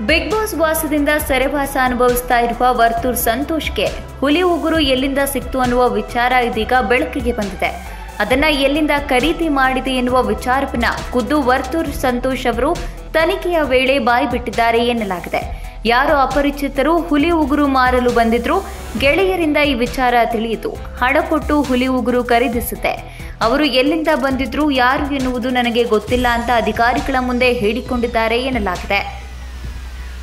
Big boss ವಾಸದಿಂದ ಸೆರೆವಾಸ ಅನುಭವಿಸ್ತಾ ಇರುವ ವರ್ತೂರ್ ಸಂತೋಷ್ಗೆ ಹುಲಿ ಉಗುರು ಎಲ್ಲಿಂದ ಸಿಕ್ತು ಅನ್ನುವ ವಿಚಾರ ಇದೀಗ ಬೆಳಕಿಗೆ ಬಂದಿದೆ. ಅದನ್ನ ಎಲ್ಲಿಂದ ಖರೀದಿ ಮಾಡಿದೆ ಎನ್ನುವ ವಿಚಾರವನ್ನ ಖುದ್ದು ವರ್ತೂರ್ ಸಂತೋಷ್ ಅವರು ತನಿಖೆಯ ವೇಳೆ ಬಾಯಿ ಬಿಟ್ಟಿದ್ದಾರೆ ಎನ್ನಲಾಗಿದೆ. ಯಾರೋ ಅಪರಿಚಿತರು, ಹುಲಿ ಉಗುರು ಮಾರಲು ಬಂದಿದ್ರು, ಗೆಳೆಯರಿಂದ ಈ ವಿಚಾರ ತಿಳಿಯಿತು. ಹಣ ಕೊಟ್ಟು ಹುಲಿ ಉಗುರು ಖರೀದಿಸುತ್ತೆ. ಅವರು ಎಲ್ಲಿಂದ ಬಂದಿದ್ರು, ಯಾರು ಎನ್ನುವುದು ನನಗೆ ಗೊತ್ತಿಲ್ಲ ಅಂತ ಅಧಿಕಾರಿಗಳ ಮುಂದೆ ಹೇಳಿಕೊಂಡಿದ್ದಾರೆ ಎನ್ನಲಾಗಿದೆ.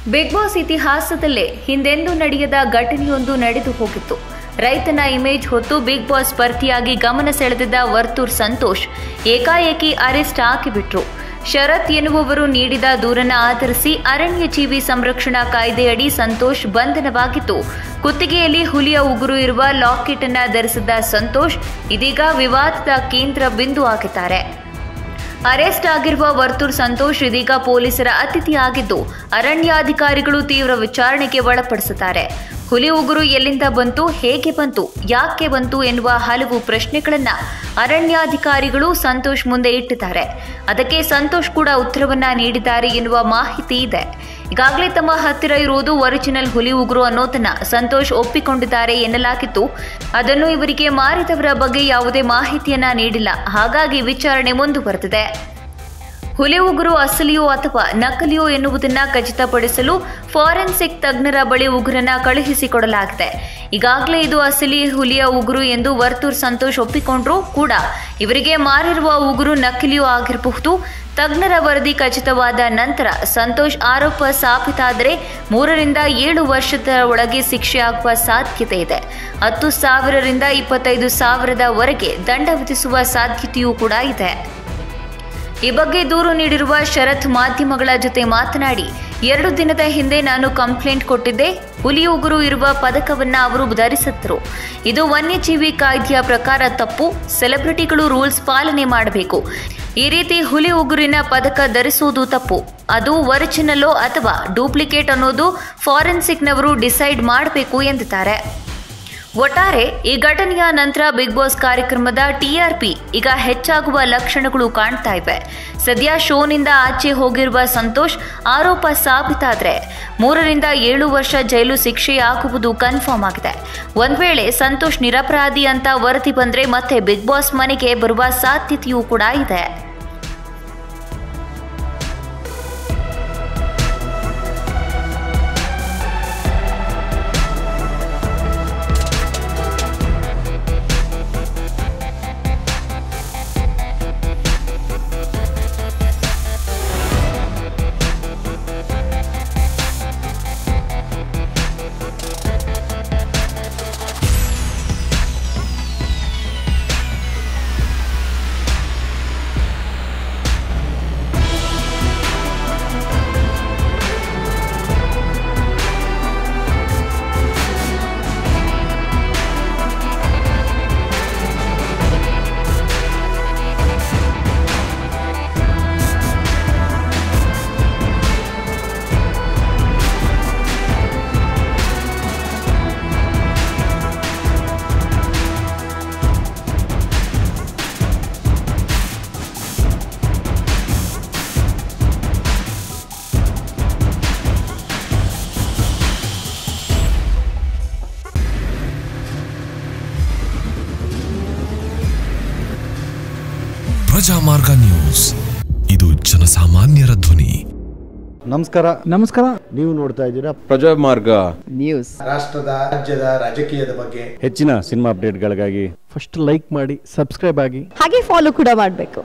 ಬಿಗ್ ಬಾಸ್ ಇತಿಹಾಸದಲ್ಲೇ ಹಿಂದೆಂದೂ ನಡೆಯದ ಘಟನೆಯೊಂದು ನಡೆದು ಹೋಗಿತ್ತು. ರೈತನ ಇಮೇಜ್ ಹೊತ್ತು ಬಿಗ್ ಬಾಸ್ ಸ್ಪರ್ಧಿಯಾಗಿ ಗಮನ ಸೆಳೆದಿದ್ದ ವರ್ತೂರ್ ಸಂತೋಷ್ ಏಕಾಏಕಿ ಅರೆಸ್ಟ್ ಹಾಕಿಬಿಟ್ರು. ಶರತ್ ಎನ್ನುವವರು ನೀಡಿದ ದೂರನ್ನ ಆಧರಿಸಿ ಅರಣ್ಯ ಜೀವಿ ಸಂರಕ್ಷಣಾ ಕಾಯ್ದೆಯಡಿ ಸಂತೋಷ್ ಬಂಧನವಾಗಿತ್ತು ಕುತ್ತಿಗೆಯಲ್ಲಿ ಹುಲಿಯ ಉಗುರು ಇರುವ ಲಾಕೆಟ್ ಅನ್ನ ಧರಿಸಿದ್ದ ಸಂತೋಷ್ ಇದೀಗ ವಿವಾದದ ಕೇಂದ್ರ ಬಿಂದು ಆಗಿದ್ದಾರೆ. ಅರೆಸ್ಟ್ ಆಗಿರುವ ವರ್ತೂರ್ ಸಂತೋಷ್ ಇದೀಗ ಪೊಲೀಸರ ಅತಿಥಿಯಾಗಿದ್ದು, ಅರಣ್ಯಾಧಿಕಾರಿಗಳು ತೀವ್ರ ವಿಚಾರಣೆಗೆ ಒಳಪಡಿಸುತ್ತಾರೆ. ಹುಲಿ ಉಗುರು ಎಲ್ಲಿಂದ ಬಂತು, ಹೇಗೆ ಬಂತು, ಯಾಕೆ ಬಂತು ಎನ್ನುವ ಹಲವು ಪ್ರಶ್ನೆಗಳನ್ನ ಅರಣ್ಯಾಧಿಕಾರಿಗಳು ಸಂತೋಷ್ ಮುಂದೆ ಇಟ್ಟಿದ್ದಾರೆ. ಅದಕ್ಕೆ ಸಂತೋಷ್ ಕೂಡ ಉತ್ತರವನ್ನ ನೀಡಿದ್ದಾರೆ ಎನ್ನುವ ಮಾಹಿತಿ ಇದೆ. ಈಗಾಗಲೇ ತಮ್ಮ ಹತ್ತಿರ ಇರುವುದು ಒರಿಜಿನಲ್ ಹುಲಿ ಉಗುರು ಅನ್ನೋದನ್ನ ಸಂತೋಷ್ ಒಪ್ಪಿಕೊಂಡಿದ್ದಾರೆ ಎನ್ನಲಾಗಿತ್ತು. ಅದನ್ನು ಇವರಿಗೆ ಮಾರಿದವರ ಬಗ್ಗೆ ಯಾವುದೇ ಮಾಹಿತಿಯನ್ನ ನೀಡಿಲ್ಲ. ಹಾಗಾಗಿ ವಿಚಾರಣೆ ಮುಂದುವರೆದಿದೆ. ಹುಲಿ ಉಗುರು ಅಸಲಿಯೋ ಅಥವಾ ನಕಲಿಯೋ ಎನ್ನುವುದನ್ನ ಖಚಿತಪಡಿಸಲು ಫಾರೆನ್ಸಿಕ್ ತಜ್ಞರ ಬಳಿ ಉಗುರನ್ನ ಕಳುಹಿಸಿಕೊಡಲಾಗಿದೆ. ಈಗಾಗಲೇ ಇದು ಅಸಲಿ ಹುಲಿಯ ಉಗುರು ಎಂದು ವರ್ತೂರ್ ಸಂತೋಷ್ ಒಪ್ಪಿಕೊಂಡ್ರೂ ಕೂಡ ಇವರಿಗೆ ಮಾರಿರುವ ಉಗುರು ನಕಲಿಯೂ ಆಗಿರಬಹುದು. ತಜ್ಞರ ವರದಿ ಖಚಿತವಾದ ನಂತರ ಸಂತೋಷ್ ಆರೋಪ ಸಾಬೀತಾದರೆ ಮೂರರಿಂದ ಏಳು ವರ್ಷದ ಒಳಗೆ ಶಿಕ್ಷೆ ಆಗುವ ಸಾಧ್ಯತೆ ಇದೆ. ಹತ್ತು ಸಾವಿರರಿಂದ ಇಪ್ಪತ್ತೈದು ಸಾವಿರದವರೆಗೆ ದಂಡ ವಿಧಿಸುವ ಸಾಧ್ಯತೆಯೂ ಕೂಡ ಇದೆ. ಈ ಬಗ್ಗೆ ದೂರು ನೀಡಿರುವ ಶರತ್ ಮಾಧ್ಯಮಗಳ ಜೊತೆ ಮಾತನಾಡಿ, ಎರಡು ದಿನದ ಹಿಂದೆ ನಾನು ಕಂಪ್ಲೇಂಟ್ ಕೊಟ್ಟಿದ್ದೆ, ಹುಲಿ ಉಗುರು ಇರುವ ಪದಕವನ್ನ ಅವರು ಧರಿಸಿದ್ರು ಇದು ವನ್ಯಜೀವಿ ಕಾಯ್ದೆಯ ಪ್ರಕಾರ ತಪ್ಪು, ಸೆಲೆಬ್ರಿಟಿಗಳು ರೂಲ್ಸ್ ಪಾಲನೆ ಮಾಡಬೇಕು. ಈ ರೀತಿ ಹುಲಿ ಉಗುರಿನ ಪದಕ ಧರಿಸುವುದು ತಪ್ಪು. ಅದು ಒರಿಜಿನಲ್ಲೋ ಅಥವಾ ಡೂಪ್ಲಿಕೇಟ್ ಅನ್ನೋದು ಫಾರೆನ್ಸಿಕ್ನವರು ಡಿಸೈಡ್ ಮಾಡಬೇಕು ಎಂದಿದ್ದಾರೆ. ಒಟ್ಟಾರೆ ಈ ಘಟನೆಯ ನಂತರ ಬಿಗ್ ಬಾಸ್ ಕಾರ್ಯಕ್ರಮದ ಟಿಆರ್ಪಿ ಈಗ ಹೆಚ್ಚಾಗುವ ಲಕ್ಷಣಗಳು ಕಾಣ್ತಾ ಇವೆ. ಸದ್ಯ ಶೋನಿಂದ ಆಚೆ ಹೋಗಿರುವ ಸಂತೋಷ್ ಆರೋಪ ಸಾಬೀತಾದ್ರೆ ಮೂರರಿಂದ ಏಳು ವರ್ಷ ಜೈಲು ಶಿಕ್ಷೆ ಹಾಕುವುದು ಕನ್ಫರ್ಮ್ ಆಗಿದೆ. ಒಂದ್ ವೇಳೆ ಸಂತೋಷ್ ನಿರಪರಾಧಿ ಅಂತ ವರದಿ ಬಂದ್ರೆ ಮತ್ತೆ ಬಿಗ್ ಬಾಸ್ ಮನೆಗೆ ಬರುವ ಸಾಧ್ಯತೆಯೂ ಕೂಡ ಇದೆ. ಪ್ರಜಾಮಾರ್ಗ ನ್ಯೂಸ್. ಇದು ಜನಸಾಮಾನ್ಯರ ಧ್ವನಿ. ನಮಸ್ಕಾರ. ನಮಸ್ಕಾರ. ನೀವು ನೋಡ್ತಾ ಇದ್ದೀರಾ ಪ್ರಜಾಮಾರ್ಗ ನ್ಯೂಸ್. ರಾಷ್ಟ್ರದ ರಾಜ್ಯದ ರಾಜಕೀಯದ ಬಗ್ಗೆ. ಹೆಚ್ಚಿನ ಸಿನಿಮಾ ಅಪ್ಡೇಟ್ಗಳಿಗಾಗಿ ಫಸ್ಟ್ ಲೈಕ್ ಮಾಡಿ ಸಬ್ಸ್ಕ್ರೈಬ್ ಆಗಿ. ಹಾಗೆ ಫಾಲೋ ಕೂಡ ಮಾಡಬೇಕು.